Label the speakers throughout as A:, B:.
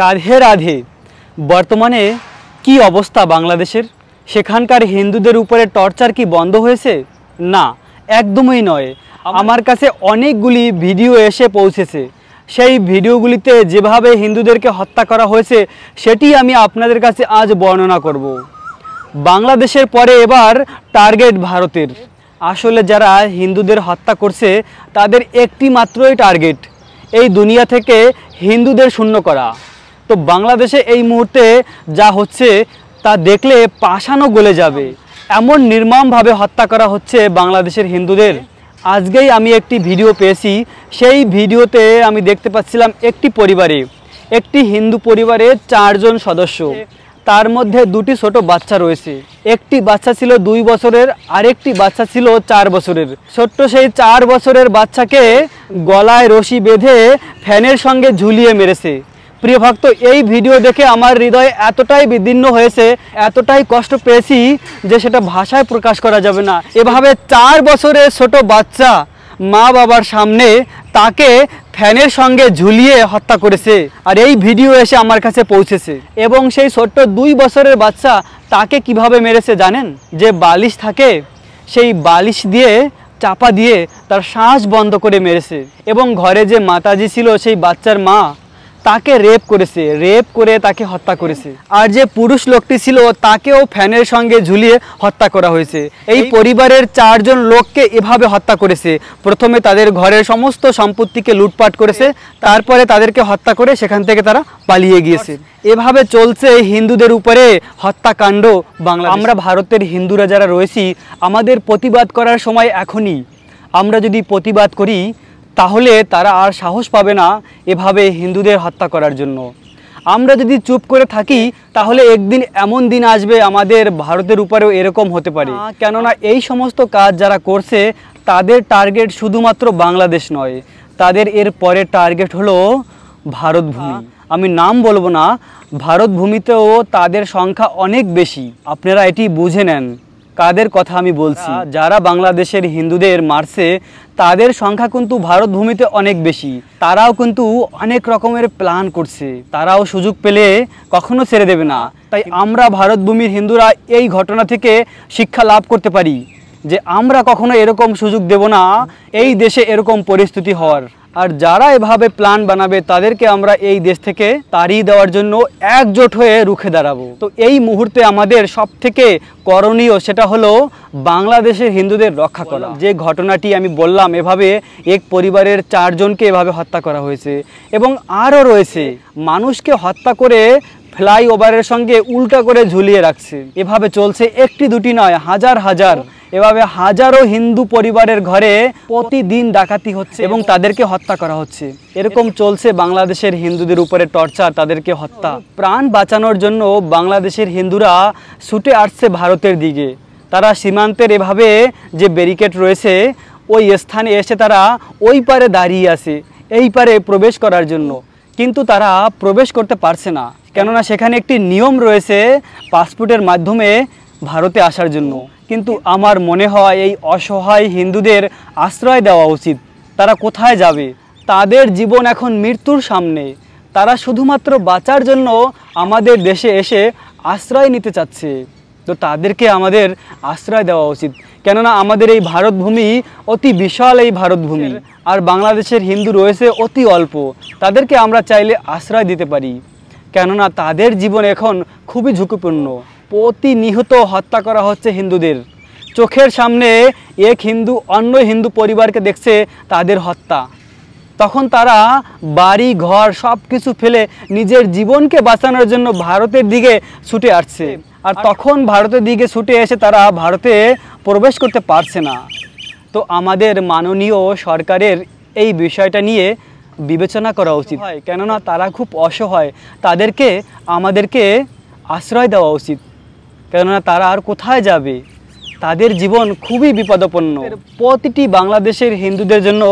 A: রাধে রাধে বর্তমানে কি অবস্থা বাংলাদেশের সেখানকার হিন্দুদের উপরে টর্চার কি বন্ধ হয়েছে না একদমই নয় আমার কাছে অনেকগুলি ভিডিও এসে পৌঁছেছে সেই ভিডিওগুলিতে যেভাবে হিন্দুদেরকে হত্যা করা হয়েছে সেটি আমি আপনাদের কাছে আজ বর্ণনা করব বাংলাদেশের পরে এবার টার্গেট ভারতের আসলে যারা হিন্দুদের হত্যা করছে তাদের একটি মাত্রই টার্গেট এই দুনিয়া থেকে হিন্দুদের শূন্য করা তো বাংলাদেশে এই মুহূর্তে যা হচ্ছে তা দেখলে পাশানো গলে যাবে এমন নির্মমভাবে হত্যা করা হচ্ছে বাংলাদেশের হিন্দুদের আজকেই আমি একটি ভিডিও পেয়েছি সেই ভিডিওতে আমি দেখতে পাচ্ছিলাম একটি পরিবারে একটি হিন্দু পরিবারের চারজন সদস্য তার মধ্যে দুটি ছোট বাচ্চা রয়েছে একটি বাচ্চা ছিল দুই বছরের আরেকটি বাচ্চা ছিল চার বছরের ছোট্ট সেই চার বছরের বাচ্চাকে গলায় রশি বেঁধে ফ্যানের সঙ্গে ঝুলিয়ে মেরেছে প্রিয় ভক্ত এই ভিডিও দেখে আমার হৃদয় এতটাই বিদীর্ণ হয়েছে এতটাই কষ্ট পেয়েছি যে সেটা ভাষায় প্রকাশ করা যাবে না এভাবে চার বছরের ছোট বাচ্চা মা বাবার সামনে তাকে ফ্যানের সঙ্গে ঝুলিয়ে হত্যা করেছে আর এই ভিডিও এসে আমার কাছে পৌঁছেছে এবং সেই ছোট্ট দুই বছরের বাচ্চা তাকে কিভাবে মেরেছে জানেন যে বালিশ থাকে সেই বালিশ দিয়ে চাপা দিয়ে তার শ্বাস বন্ধ করে মেরেছে এবং ঘরে যে মাতাজি ছিল সেই বাচ্চার মা তাকে রেপ করেছে রেপ করে তাকে হত্যা করেছে আর যে পুরুষ লোকটি ছিল তাকেও ফ্যানের সঙ্গে ঝুলিয়ে হত্যা করা হয়েছে এই পরিবারের চারজন লোককে এভাবে হত্যা করেছে প্রথমে তাদের ঘরের সমস্ত সম্পত্তিকে লুটপাট করেছে তারপরে তাদেরকে হত্যা করে সেখান থেকে তারা পালিয়ে গিয়েছে এভাবে চলছে হিন্দুদের উপরে হত্যাকাণ্ড বাংলা আমরা ভারতের হিন্দুরা যারা রয়েছি আমাদের প্রতিবাদ করার সময় এখনই আমরা যদি প্রতিবাদ করি তাহলে তারা আর সাহস পাবে না এভাবে হিন্দুদের হত্যা করার জন্য আমরা যদি চুপ করে থাকি তাহলে একদিন এমন দিন আসবে আমাদের ভারতের উপরেও এরকম হতে পারে কেননা এই সমস্ত কাজ যারা করছে তাদের টার্গেট শুধুমাত্র বাংলাদেশ নয় তাদের এর পরের টার্গেট হলো ভারত ভূমি আমি নাম বলবো না ভারত ভূমিতেও তাদের সংখ্যা অনেক বেশি আপনারা এটি বুঝে নেন কাদের কথা আমি বলছি হ্যাঁ। যারা বাংলাদেশের হিন্দুদের মারছে তাদের সংখ্যা কিন্তু ভারত ভূমিতে অনেক বেশি তারাও কিন্তু অনেক রকমের প্ল্যান করছে তারাও সুযোগ পেলে কখনো ছেড়ে দেবে না তাই আমরা ভারত ভূমির হিন্দুরা এই ঘটনা থেকে শিক্ষা লাভ করতে পারি যে আমরা কখনো এরকম সুযোগ দেব না এই দেশে এরকম পরিস্থিতি হওয়ার আর যারা এভাবে প্ল্যান বানাবে তাদেরকে আমরা এই দেশ থেকে তাড়িয়ে দেওয়ার জন্য একজোট হয়ে রুখে দাঁড়াবো তো এই মুহূর্তে আমাদের সব থেকে করণীয় সেটা হলো বাংলাদেশের হিন্দুদের রক্ষা করা যে ঘটনাটি আমি বললাম এভাবে এক পরিবারের চারজনকে এভাবে হত্যা করা হয়েছে এবং আরও রয়েছে মানুষকে হত্যা করে ফ্লাইওভারের সঙ্গে উল্টা করে ঝুলিয়ে রাখছে এভাবে চলছে একটি দুটি নয় হাজার হাজার এভাবে হাজারো হিন্দু পরিবারের ঘরে প্রতিদিন ডাকাতি হচ্ছে এবং তাদেরকে হত্যা করা হচ্ছে এরকম চলছে বাংলাদেশের হিন্দুদের উপরে টর্চার তাদেরকে হত্যা প্রাণ বাঁচানোর জন্য বাংলাদেশের হিন্দুরা ছুটে আসছে ভারতের দিকে তারা সীমান্তের এভাবে যে ব্যারিকেড রয়েছে ওই স্থানে এসে তারা ওই পারে দাঁড়িয়ে আছে এই পারে প্রবেশ করার জন্য কিন্তু তারা প্রবেশ করতে পারছে না কেননা সেখানে একটি নিয়ম রয়েছে পাসপোর্টের মাধ্যমে ভারতে আসার জন্য কিন্তু আমার মনে হয় এই অসহায় হিন্দুদের আশ্রয় দেওয়া উচিত তারা কোথায় যাবে তাদের জীবন এখন মৃত্যুর সামনে তারা শুধুমাত্র বাঁচার জন্য আমাদের দেশে এসে আশ্রয় নিতে চাচ্ছে তো তাদেরকে আমাদের আশ্রয় দেওয়া উচিত কেননা আমাদের এই ভারতভূমি অতি বিশাল এই ভারতভূমি আর বাংলাদেশের হিন্দু রয়েছে অতি অল্প তাদেরকে আমরা চাইলে আশ্রয় দিতে পারি কেননা তাদের জীবন এখন খুবই ঝুঁকিপূর্ণ প্রতিনিহত হত্যা করা হচ্ছে হিন্দুদের চোখের সামনে এক হিন্দু অন্য হিন্দু পরিবারকে দেখছে তাদের হত্যা তখন তারা বাড়ি ঘর সব কিছু ফেলে নিজের জীবনকে বাঁচানোর জন্য ভারতের দিকে ছুটে আসছে আর তখন ভারতের দিকে ছুটে এসে তারা ভারতে প্রবেশ করতে পারছে না তো আমাদের মাননীয় সরকারের এই বিষয়টা নিয়ে বিবেচনা করা উচিত হয় কেননা তারা খুব অসহায় তাদেরকে আমাদেরকে আশ্রয় দেওয়া উচিত কেননা তারা আর কোথায় যাবে তাদের জীবন খুবই বিপদাপন্ন প্রতিটি বাংলাদেশের হিন্দুদের জন্য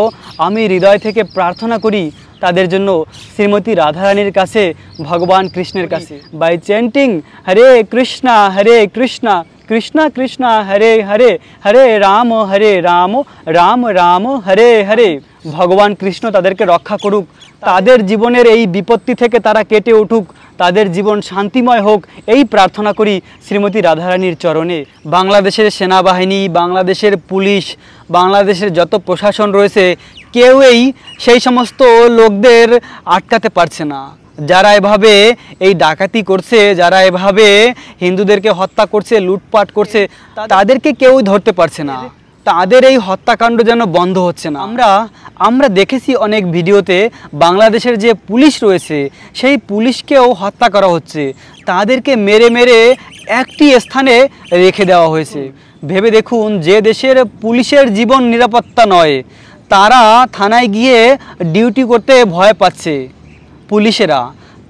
A: আমি হৃদয় থেকে প্রার্থনা করি তাদের জন্য শ্রীমতী রাধারানীর কাছে ভগবান কৃষ্ণের কাছে বাই চ্যান্টিং হরে কৃষ্ণা হরে কৃষ্ণা कृष्णा कृष्णा হরে হরে হরে রাম হরে রাম রাম রাম হরে হরে ভগবান কৃষ্ণ তাদেরকে রক্ষা করুক তাদের জীবনের এই বিপত্তি থেকে তারা কেটে উঠুক তাদের জীবন শান্তিময় হোক এই প্রার্থনা করি শ্রীমতী রাধারানীর চরণে বাংলাদেশের সেনাবাহিনী বাংলাদেশের পুলিশ বাংলাদেশের যত প্রশাসন রয়েছে কেউই সেই সমস্ত লোকদের আটকাতে পারছে না যারা এভাবে এই ডাকাতি করছে যারা এভাবে হিন্দুদেরকে হত্যা করছে লুটপাট করছে তাদেরকে কেউই ধরতে পারছে না তাদের এই হত্যাকাণ্ড যেন বন্ধ হচ্ছে না আমরা আমরা দেখেছি অনেক ভিডিওতে বাংলাদেশের যে পুলিশ রয়েছে সেই পুলিশকেও হত্যা করা হচ্ছে তাদেরকে মেরে মেরে একটি স্থানে রেখে দেওয়া হয়েছে ভেবে দেখুন যে দেশের পুলিশের জীবন নিরাপত্তা নয় তারা থানায় গিয়ে ডিউটি করতে ভয় পাচ্ছে পুলিশেরা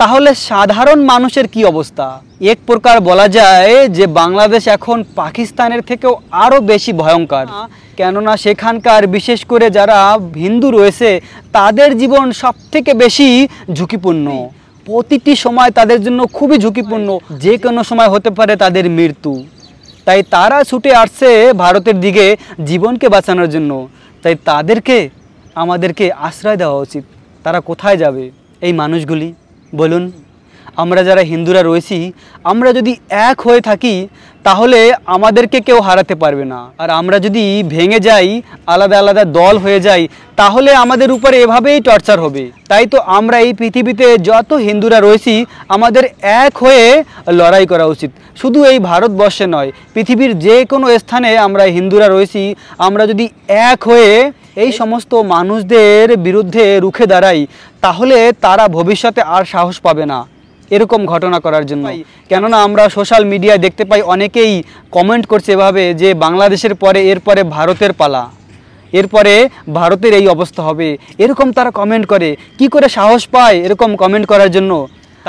A: তাহলে সাধারণ মানুষের কি অবস্থা এক প্রকার বলা যায় যে বাংলাদেশ এখন পাকিস্তানের থেকেও আরও বেশি ভয়ঙ্কর কেননা সেখানকার বিশেষ করে যারা হিন্দু রয়েছে তাদের জীবন সব থেকে বেশি ঝুঁকিপূর্ণ প্রতিটি সময় তাদের জন্য খুবই ঝুঁকিপূর্ণ যে কোনো সময় হতে পারে তাদের মৃত্যু তাই তারা ছুটে আসছে ভারতের দিকে জীবনকে বাঁচানোর জন্য তাই তাদেরকে আমাদেরকে আশ্রয় দেওয়া উচিত তারা কোথায় যাবে এই মানুষগুলি বলুন আমরা যারা হিন্দুরা রয়েছি আমরা যদি এক হয়ে থাকি তাহলে আমাদেরকে কেউ হারাতে পারবে না আর আমরা যদি ভেঙে যাই আলাদা আলাদা দল হয়ে যাই তাহলে আমাদের উপরে এভাবেই টর্চার হবে তাই তো আমরা এই পৃথিবীতে যত হিন্দুরা রয়েছি আমাদের এক হয়ে লড়াই করা উচিত শুধু এই ভারতবর্ষে নয় পৃথিবীর যে কোনো স্থানে আমরা হিন্দুরা রয়েছি আমরা যদি এক হয়ে এই সমস্ত মানুষদের বিরুদ্ধে রুখে দাঁড়াই তাহলে তারা ভবিষ্যতে আর সাহস পাবে না এরকম ঘটনা করার জন্য কেননা আমরা সোশ্যাল মিডিয়ায় দেখতে পাই অনেকেই কমেন্ট করছে এভাবে যে বাংলাদেশের পরে এরপরে ভারতের পালা এরপরে ভারতের এই অবস্থা হবে এরকম তারা কমেন্ট করে কি করে সাহস পায় এরকম কমেন্ট করার জন্য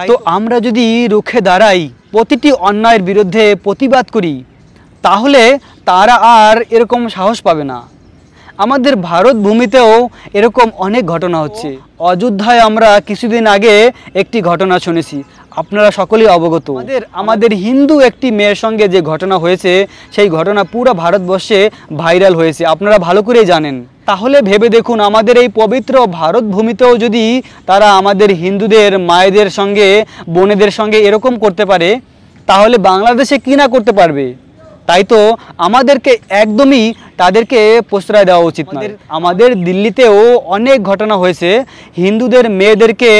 A: তো আমরা যদি রুখে দাঁড়াই প্রতিটি অন্যায়ের বিরুদ্ধে প্রতিবাদ করি তাহলে তারা আর এরকম সাহস পাবে না আমাদের ভারত ভূমিতেও এরকম অনেক ঘটনা হচ্ছে অযোধ্যায় আমরা কিছুদিন আগে একটি ঘটনা শুনেছি আপনারা সকলেই অবগত আমাদের আমাদের হিন্দু একটি মেয়ের সঙ্গে যে ঘটনা হয়েছে সেই ঘটনা পুরো ভারতবর্ষে ভাইরাল হয়েছে আপনারা ভালো করেই জানেন তাহলে ভেবে দেখুন আমাদের এই পবিত্র ভারত ভূমিতেও যদি তারা আমাদের হিন্দুদের মায়েদের সঙ্গে বোনেদের সঙ্গে এরকম করতে পারে তাহলে বাংলাদেশে কি না করতে পারবে তাই তো আমাদেরকে একদমই তাদেরকে প্রশ্রয় দেওয়া উচিত নয় আমাদের দিল্লিতেও অনেক ঘটনা হয়েছে হিন্দুদের মেয়েদেরকে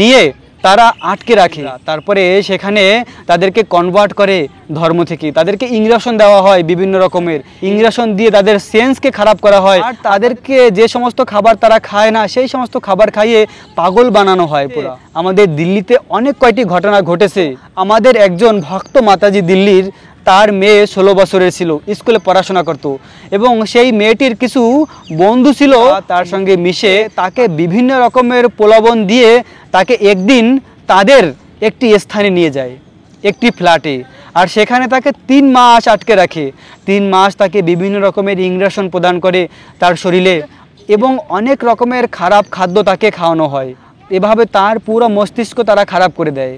A: নিয়ে তারা আটকে রাখে তারপরে সেখানে তাদেরকে কনভার্ট করে ধর্ম থেকে তাদেরকে ইংরাশন দেওয়া হয় বিভিন্ন রকমের ইংরাশন দিয়ে তাদের সেন্সকে খারাপ করা হয় আর তাদেরকে যে সমস্ত খাবার তারা খায় না সেই সমস্ত খাবার খাইয়ে পাগল বানানো হয় পুরো আমাদের দিল্লিতে অনেক কয়টি ঘটনা ঘটেছে আমাদের একজন ভক্ত মাতাজি দিল্লির তার মেয়ে ষোলো বছরের ছিল স্কুলে পড়াশোনা করত এবং সেই মেয়েটির কিছু বন্ধু ছিল তার সঙ্গে মিশে তাকে বিভিন্ন রকমের প্রলোভন দিয়ে তাকে একদিন তাদের একটি স্থানে নিয়ে যায় একটি ফ্ল্যাটে আর সেখানে তাকে তিন মাস আটকে রাখে তিন মাস তাকে বিভিন্ন রকমের ইংরেশন প্রদান করে তার শরীরে এবং অনেক রকমের খারাপ খাদ্য তাকে খাওয়ানো হয় এভাবে তার পুরো মস্তিষ্ক তারা খারাপ করে দেয়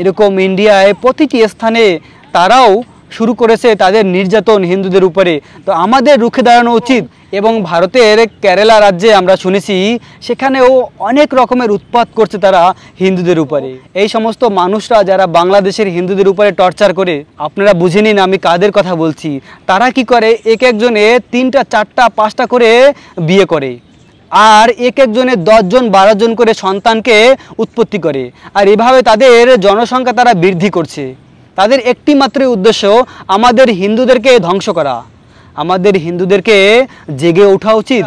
A: এরকম ইন্ডিয়ায় প্রতিটি স্থানে তারাও শুরু করেছে তাদের নির্যাতন হিন্দুদের উপরে তো আমাদের রুখে দাঁড়ানো উচিত এবং ভারতের কেরালা রাজ্যে আমরা শুনেছি সেখানেও অনেক রকমের উৎপাত করছে তারা হিন্দুদের উপরে এই সমস্ত মানুষরা যারা বাংলাদেশের হিন্দুদের উপরে টর্চার করে আপনারা বুঝে নিন আমি কাদের কথা বলছি তারা কি করে এক একজনে তিনটা চারটা পাঁচটা করে বিয়ে করে আর এক একজনে দশজন বারোজন করে সন্তানকে উৎপত্তি করে আর এভাবে তাদের জনসংখ্যা তারা বৃদ্ধি করছে তাদের একটি মাত্র উদ্দেশ্য আমাদের হিন্দুদেরকে ধ্বংস করা আমাদের হিন্দুদেরকে জেগে ওঠা উচিত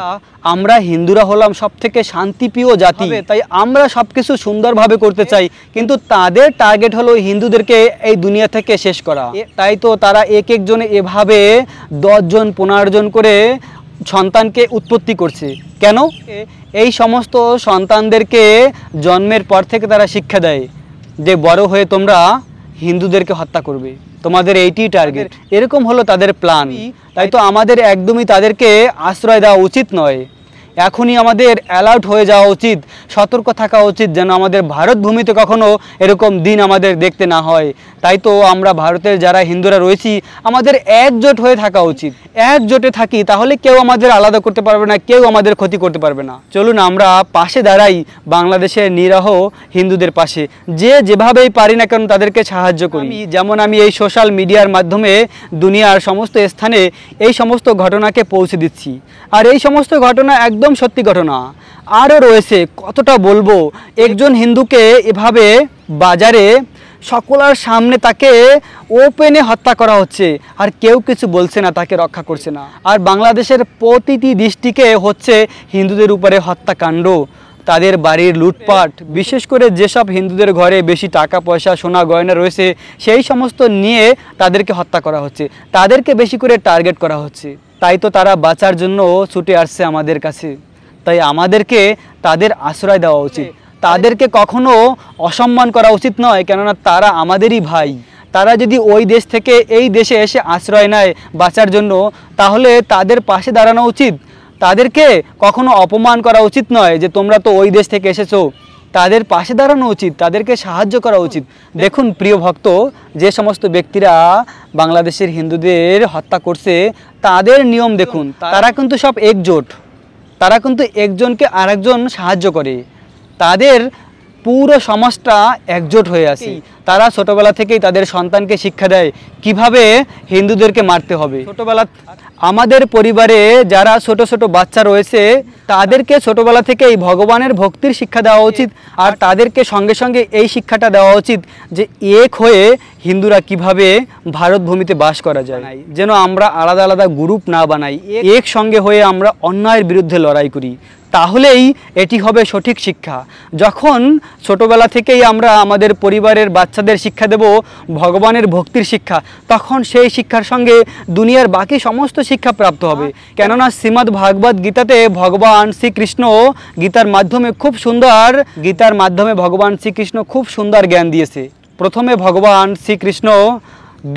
A: আমরা হিন্দুরা হলাম সব থেকে শান্তিপ্রিয় জাতি তাই আমরা সব কিছু সুন্দরভাবে করতে চাই কিন্তু তাদের টার্গেট হলো হিন্দুদেরকে এই দুনিয়া থেকে শেষ করা তাই তো তারা এক একজনে এভাবে দশজন পনেরো জন করে সন্তানকে উৎপত্তি করছে কেন এই সমস্ত সন্তানদেরকে জন্মের পর থেকে তারা শিক্ষা দেয় যে বড় হয়ে তোমরা হিন্দুদেরকে হত্যা করবে তোমাদের এইটি টার্গেট এরকম হলো তাদের প্ল্যান তাই তো আমাদের একদমই তাদেরকে আশ্রয় দেওয়া উচিত নয় এখনই আমাদের অ্যালার্ট হয়ে যাওয়া উচিত সতর্ক থাকা উচিত যেন আমাদের ভারত ভূমিতে কখনো এরকম দিন আমাদের দেখতে না হয় তাই তো আমরা ভারতের যারা হিন্দুরা রয়েছি আমাদের একজোট হয়ে থাকা উচিত একজোটে থাকি তাহলে কেউ আমাদের আলাদা করতে পারবে না কেউ আমাদের ক্ষতি করতে পারবে না চলুন আমরা পাশে দাঁড়াই বাংলাদেশের নিরাহ হিন্দুদের পাশে যে যেভাবেই পারি না কেন তাদেরকে সাহায্য করি যেমন আমি এই সোশ্যাল মিডিয়ার মাধ্যমে দুনিয়ার সমস্ত স্থানে এই সমস্ত ঘটনাকে পৌঁছে দিচ্ছি আর এই সমস্ত ঘটনা একদম একদম সত্যি ঘটনা আরও রয়েছে কতটা বলবো একজন হিন্দুকে এভাবে বাজারে সকলার সামনে তাকে ওপেনে হত্যা করা হচ্ছে আর কেউ কিছু বলছে না তাকে রক্ষা করছে না আর বাংলাদেশের প্রতিটি দৃষ্টিকে হচ্ছে হিন্দুদের উপরে হত্যাকাণ্ড তাদের বাড়ির লুটপাট বিশেষ করে যেসব হিন্দুদের ঘরে বেশি টাকা পয়সা সোনা গয়না রয়েছে সেই সমস্ত নিয়ে তাদেরকে হত্যা করা হচ্ছে তাদেরকে বেশি করে টার্গেট করা হচ্ছে তাই তো তারা বাঁচার জন্য ছুটে আসছে আমাদের কাছে তাই আমাদেরকে তাদের আশ্রয় দেওয়া উচিত হ্যাঁ, তাদেরকে কখনো অসম্মান করা উচিত নয় কেননা তারা আমাদেরই ভাই তারা যদি ওই দেশ থেকে এই দেশে এসে আশ্রয় নেয় বাঁচার জন্য তাহলে তাদের পাশে দাঁড়ানো উচিত তাদেরকে কখনো অপমান করা উচিত নয় যে তোমরা তো ওই দেশ থেকে এসেছো তাদের পাশে দাঁড়ানো উচিত তাদেরকে সাহায্য করা উচিত দেখুন প্রিয় ভক্ত যে সমস্ত ব্যক্তিরা বাংলাদেশের হিন্দুদের হত্যা করছে তাদের নিয়ম দেখুন তারা কিন্তু সব একজোট তারা কিন্তু একজনকে আরেকজন সাহায্য করে তাদের পুরো সমাজটা একজোট হয়ে আসি তারা ছোটবেলা থেকেই তাদের সন্তানকে শিক্ষা দেয় কিভাবে হিন্দুদেরকে মারতে হবে ছোটবেলা আমাদের পরিবারে যারা ছোট ছোট বাচ্চা রয়েছে তাদেরকে ছোটবেলা থেকে এই ভগবানের ভক্তির শিক্ষা দেওয়া উচিত আর তাদেরকে সঙ্গে সঙ্গে এই শিক্ষাটা দেওয়া উচিত যে এক হয়ে হিন্দুরা কিভাবে ভারত ভূমিতে বাস করা যায় যেন আমরা আলাদা আলাদা গ্রুপ না বানাই এক সঙ্গে হয়ে আমরা অন্যায়ের বিরুদ্ধে লড়াই করি তাহলেই এটি হবে সঠিক শিক্ষা যখন ছোটোবেলা থেকেই আমরা আমাদের পরিবারের বাচ্চাদের শিক্ষা দেব ভগবানের ভক্তির শিক্ষা তখন সেই শিক্ষার সঙ্গে দুনিয়ার বাকি সমস্ত শিক্ষা প্রাপ্ত হবে কেননা শ্রীমদ ভাগবত গীতাতে ভগবান শ্রীকৃষ্ণ গীতার মাধ্যমে খুব সুন্দর গীতার মাধ্যমে ভগবান শ্রীকৃষ্ণ খুব সুন্দর জ্ঞান দিয়েছে প্রথমে ভগবান শ্রীকৃষ্ণ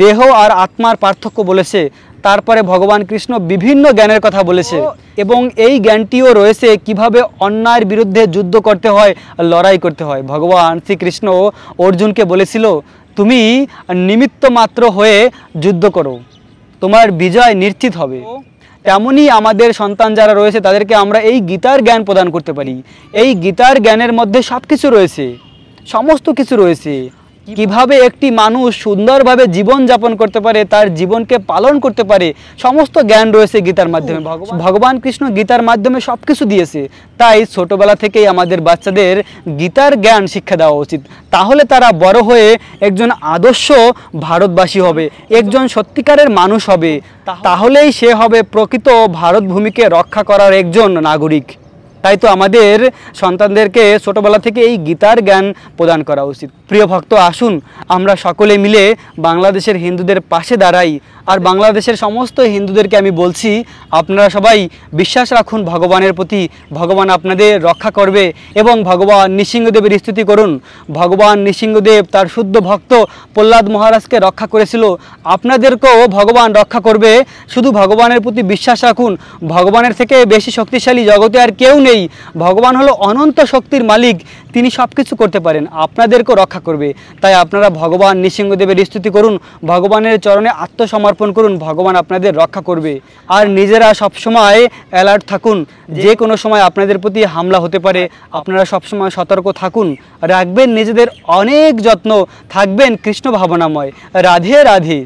A: দেহ আর আত্মার পার্থক্য বলেছে তারপরে ভগবান কৃষ্ণ বিভিন্ন জ্ঞানের কথা বলেছে এবং এই জ্ঞানটিও রয়েছে কিভাবে অন্যায়ের বিরুদ্ধে যুদ্ধ করতে হয় লড়াই করতে হয় ভগবান শ্রীকৃষ্ণ অর্জুনকে বলেছিল তুমি নিমিত্ত মাত্র হয়ে যুদ্ধ করো তোমার বিজয় নিশ্চিত হবে তেমনই আমাদের সন্তান যারা রয়েছে তাদেরকে আমরা এই গীতার জ্ঞান প্রদান করতে পারি এই গীতার জ্ঞানের মধ্যে সব কিছু রয়েছে সমস্ত কিছু রয়েছে কিভাবে একটি মানুষ সুন্দরভাবে জীবন যাপন করতে পারে তার জীবনকে পালন করতে পারে সমস্ত জ্ঞান রয়েছে গীতার মাধ্যমে ভগবান কৃষ্ণ গীতার মাধ্যমে সব কিছু দিয়েছে তাই ছোটবেলা থেকেই আমাদের বাচ্চাদের গীতার জ্ঞান শিক্ষা দেওয়া উচিত তাহলে তারা বড় হয়ে একজন আদর্শ ভারতবাসী হবে একজন সত্যিকারের মানুষ হবে তাহলেই সে হবে প্রকৃত ভারত ভূমিকে রক্ষা করার একজন নাগরিক তাই তো আমাদের সন্তানদেরকে ছোটোবেলা থেকে এই গীতার জ্ঞান প্রদান করা উচিত প্রিয় ভক্ত আসুন আমরা সকলে মিলে বাংলাদেশের হিন্দুদের পাশে দাঁড়াই আর বাংলাদেশের সমস্ত হিন্দুদেরকে আমি বলছি আপনারা সবাই বিশ্বাস রাখুন ভগবানের প্রতি ভগবান আপনাদের রক্ষা করবে এবং ভগবান নৃসিংহদেবের স্তুতি করুন ভগবান নৃসিংহদেব তার শুদ্ধ ভক্ত প্রহ্লাদ মহারাজকে রক্ষা করেছিল আপনাদেরকেও ভগবান রক্ষা করবে শুধু ভগবানের প্রতি বিশ্বাস রাখুন ভগবানের থেকে বেশি শক্তিশালী জগতে আর কেউ নেই নেই ভগবান হলো অনন্ত শক্তির মালিক তিনি সব কিছু করতে পারেন আপনাদেরকেও রক্ষা করবে তাই আপনারা ভগবান নৃসিংহদেবের স্তুতি করুন ভগবানের চরণে আত্মসমর্পণ করুন ভগবান আপনাদের রক্ষা করবে আর নিজেরা সবসময় অ্যালার্ট থাকুন যে কোনো সময় আপনাদের প্রতি হামলা হতে পারে আপনারা সবসময় সতর্ক থাকুন রাখবেন নিজেদের অনেক যত্ন থাকবেন কৃষ্ণ ভাবনাময় রাধে রাধে